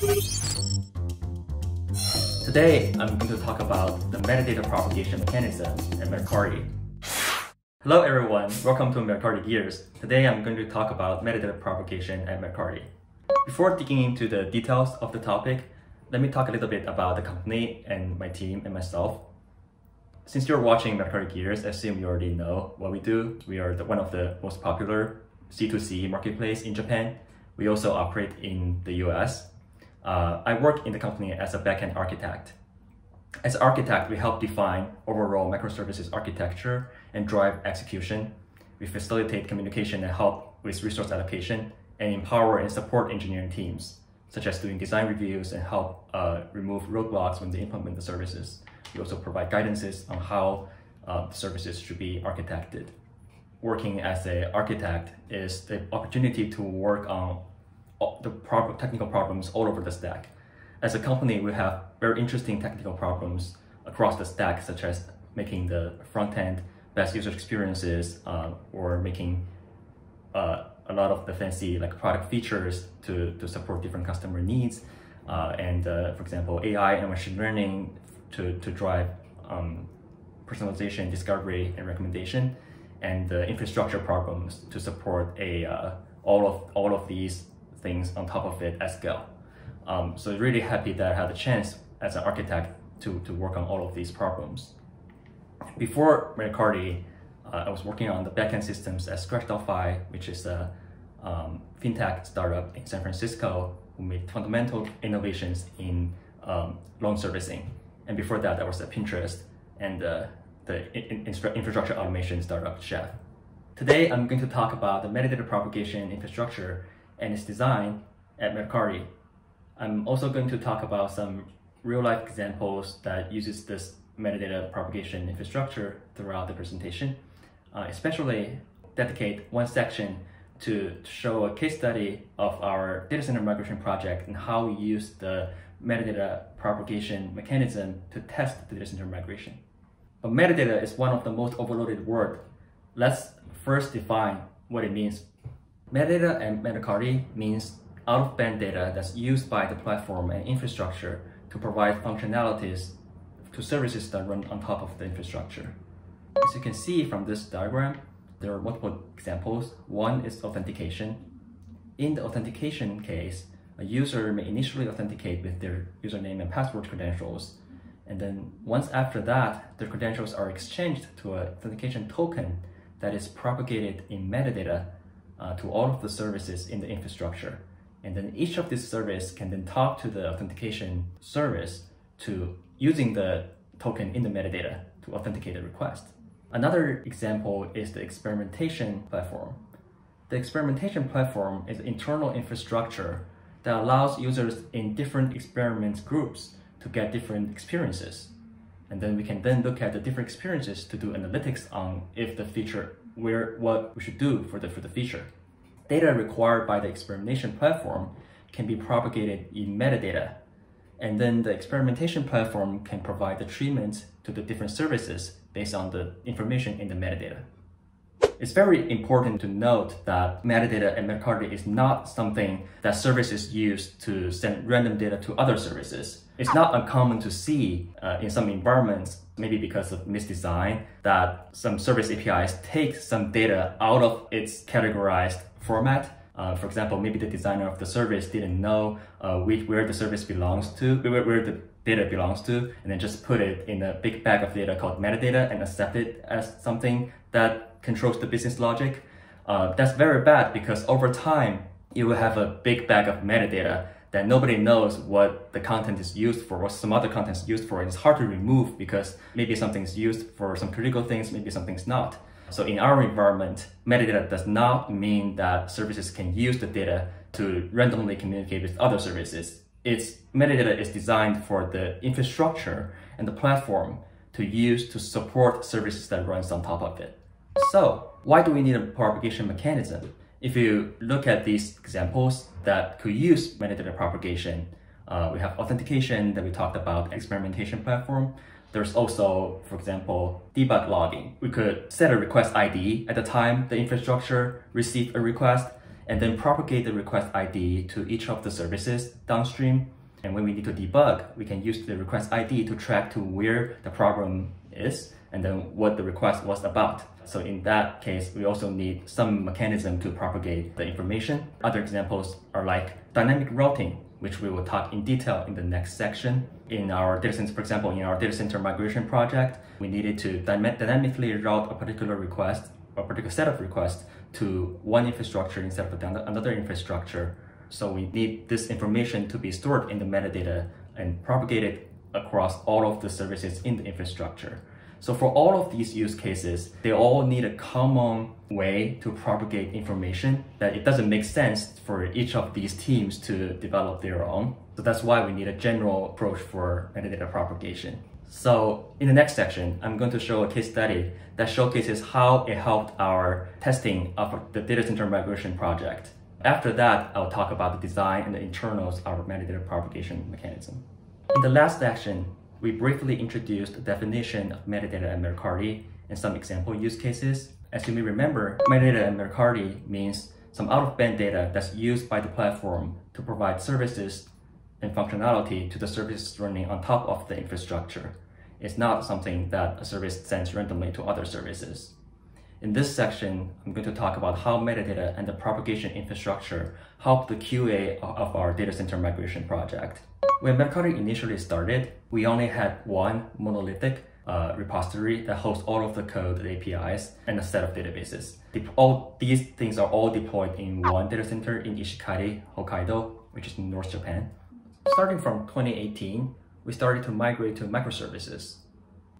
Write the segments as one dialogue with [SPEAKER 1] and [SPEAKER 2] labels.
[SPEAKER 1] Today, I'm going to talk about the metadata propagation mechanism at Mercari. Hello everyone, welcome to Mercari Gears. Today I'm going to talk about metadata propagation at Mercari. Before digging into the details of the topic, let me talk a little bit about the company and my team and myself. Since you're watching Mercari Gears, I assume you already know what we do. We are the, one of the most popular C2C marketplace in Japan. We also operate in the US uh, I work in the company as a backend architect. As architect, we help define overall microservices architecture and drive execution. We facilitate communication and help with resource allocation and empower and support engineering teams, such as doing design reviews and help uh, remove roadblocks when they implement the services. We also provide guidances on how uh, the services should be architected. Working as an architect is the opportunity to work on the problem, technical problems all over the stack. As a company, we have very interesting technical problems across the stack, such as making the front end best user experiences uh, or making uh, a lot of the fancy like product features to, to support different customer needs. Uh, and uh, for example, AI and machine learning to, to drive um, personalization, discovery, and recommendation, and the infrastructure problems to support a uh, all of all of these things on top of it at scale. Um, so really happy that I had the chance as an architect to, to work on all of these problems. Before Mercari, uh, I was working on the backend systems at Scratch.fi, which is a um, fintech startup in San Francisco who made fundamental innovations in um, loan servicing. And before that, I was at Pinterest and uh, the in infrastructure automation startup Chef. Today, I'm going to talk about the metadata propagation infrastructure and its design at Mercari. I'm also going to talk about some real-life examples that uses this metadata propagation infrastructure throughout the presentation, uh, especially dedicate one section to show a case study of our data center migration project and how we use the metadata propagation mechanism to test the data center migration. But metadata is one of the most overloaded words. Let's first define what it means Metadata and Mercari means out-of-band data that's used by the platform and infrastructure to provide functionalities to services that run on top of the infrastructure. As you can see from this diagram, there are multiple examples. One is authentication. In the authentication case, a user may initially authenticate with their username and password credentials. And then once after that, their credentials are exchanged to an authentication token that is propagated in metadata uh, to all of the services in the infrastructure. And then each of these service can then talk to the authentication service to using the token in the metadata to authenticate the request. Another example is the experimentation platform. The experimentation platform is internal infrastructure that allows users in different experiment groups to get different experiences. And then we can then look at the different experiences to do analytics on if the feature where what we should do for the, for the feature. Data required by the experimentation platform can be propagated in metadata, and then the experimentation platform can provide the treatment to the different services based on the information in the metadata. It's very important to note that metadata and Mercari is not something that services use to send random data to other services. It's not uncommon to see uh, in some environments, maybe because of misdesign, that some service APIs take some data out of its categorized format. Uh, for example, maybe the designer of the service didn't know uh, which, where the service belongs to, where, where the data belongs to, and then just put it in a big bag of data called metadata and accept it as something that controls the business logic. Uh, that's very bad because over time, you will have a big bag of metadata that nobody knows what the content is used for, what some other content is used for. It's hard to remove because maybe something's used for some critical things, maybe something's not. So in our environment, metadata does not mean that services can use the data to randomly communicate with other services. It's metadata is designed for the infrastructure and the platform to use to support services that runs on top of it. So why do we need a propagation mechanism? If you look at these examples that could use metadata propagation, uh, we have authentication that we talked about, experimentation platform. There's also, for example, debug logging. We could set a request ID at the time the infrastructure received a request and then propagate the request ID to each of the services downstream. And when we need to debug, we can use the request ID to track to where the problem is and then what the request was about. So in that case, we also need some mechanism to propagate the information. Other examples are like dynamic routing, which we will talk in detail in the next section. In our data center, for example, in our data center migration project, we needed to dynamically route a particular request a particular set of requests to one infrastructure instead of another infrastructure. So we need this information to be stored in the metadata and propagated across all of the services in the infrastructure. So for all of these use cases, they all need a common way to propagate information that it doesn't make sense for each of these teams to develop their own. So that's why we need a general approach for metadata propagation. So in the next section, I'm going to show a case study that showcases how it helped our testing of the data center migration project. After that, I'll talk about the design and the internals of our metadata propagation mechanism. In the last section, we briefly introduced the definition of metadata at Mercari and some example use cases. As you may remember, metadata at Mercari means some out-of-band data that's used by the platform to provide services and functionality to the services running on top of the infrastructure. It's not something that a service sends randomly to other services. In this section, I'm going to talk about how metadata and the propagation infrastructure help the QA of our data center migration project. When Mercari initially started, we only had one monolithic uh, repository that hosts all of the code, the APIs, and a set of databases. De all these things are all deployed in one data center in Ishikari, Hokkaido, which is in North Japan. Starting from 2018, we started to migrate to microservices.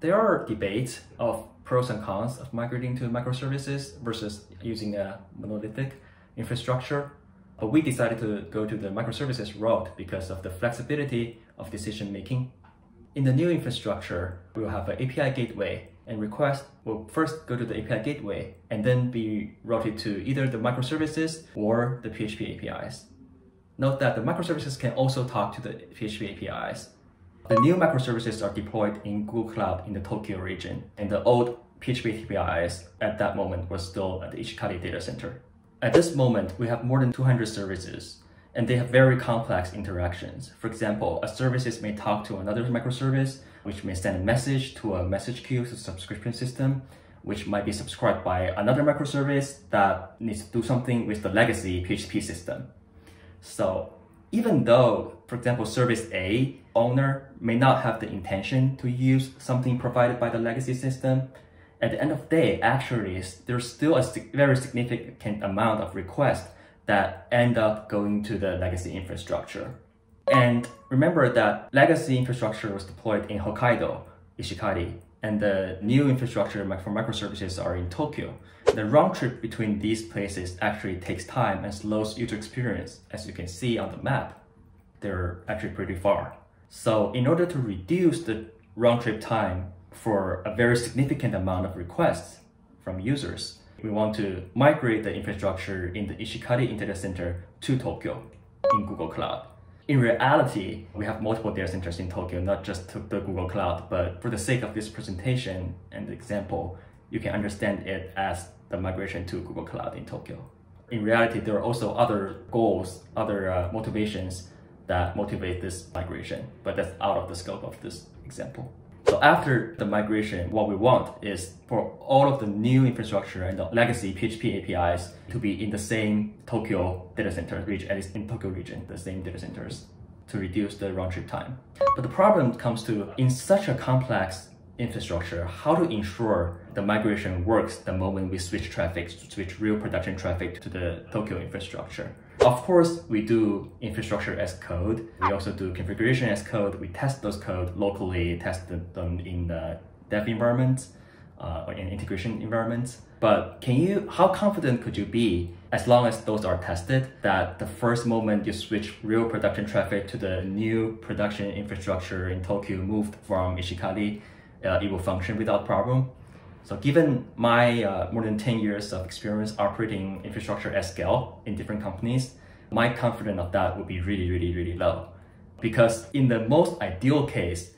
[SPEAKER 1] There are debates of pros and cons of migrating to microservices versus using a monolithic infrastructure. But we decided to go to the microservices route because of the flexibility of decision making. In the new infrastructure, we will have an API gateway and request will first go to the API gateway and then be routed to either the microservices or the PHP APIs. Note that the microservices can also talk to the PHP APIs. The new microservices are deployed in Google Cloud in the Tokyo region, and the old PHP APIs at that moment were still at the Ishikari data center. At this moment, we have more than 200 services, and they have very complex interactions. For example, a services may talk to another microservice, which may send a message to a message queue to subscription system, which might be subscribed by another microservice that needs to do something with the legacy PHP system. So even though, for example, service A owner may not have the intention to use something provided by the legacy system, at the end of the day, actually, there's still a very significant amount of requests that end up going to the legacy infrastructure. And remember that legacy infrastructure was deployed in Hokkaido, Ishikari, and the new infrastructure for microservices are in Tokyo. The round trip between these places actually takes time and slows user experience. As you can see on the map, they're actually pretty far. So in order to reduce the round trip time for a very significant amount of requests from users. We want to migrate the infrastructure in the Ishikari Internet Center to Tokyo in Google Cloud. In reality, we have multiple data centers in Tokyo, not just to the Google Cloud, but for the sake of this presentation and example, you can understand it as the migration to Google Cloud in Tokyo. In reality, there are also other goals, other uh, motivations that motivate this migration, but that's out of the scope of this example. So after the migration, what we want is for all of the new infrastructure and the legacy PHP APIs to be in the same Tokyo data center region, at least in Tokyo region, the same data centers to reduce the round trip time. But the problem comes to in such a complex infrastructure, how to ensure the migration works the moment we switch traffic, switch real production traffic to the Tokyo infrastructure. Of course, we do infrastructure as code. We also do configuration as code. We test those code locally, test them in the dev environment uh, or in integration environments. But can you, how confident could you be as long as those are tested that the first moment you switch real production traffic to the new production infrastructure in Tokyo moved from Ishikari, uh, it will function without problem? So given my uh, more than 10 years of experience operating infrastructure at scale in different companies, my confidence of that would be really, really, really low. Because in the most ideal case,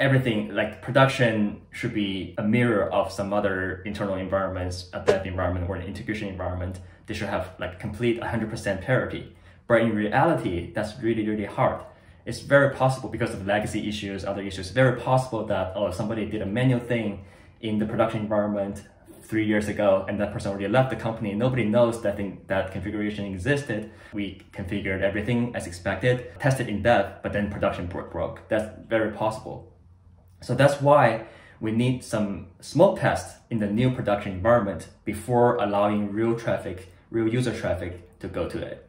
[SPEAKER 1] everything like production should be a mirror of some other internal environments, a dev environment or an integration environment. They should have like complete 100% parity. But in reality, that's really, really hard. It's very possible because of legacy issues, other issues, very possible that, oh, somebody did a manual thing in the production environment three years ago and that person already left the company. Nobody knows that thing, that configuration existed. We configured everything as expected, tested in depth, but then production broke. That's very possible. So that's why we need some smoke tests in the new production environment before allowing real traffic, real user traffic to go to it.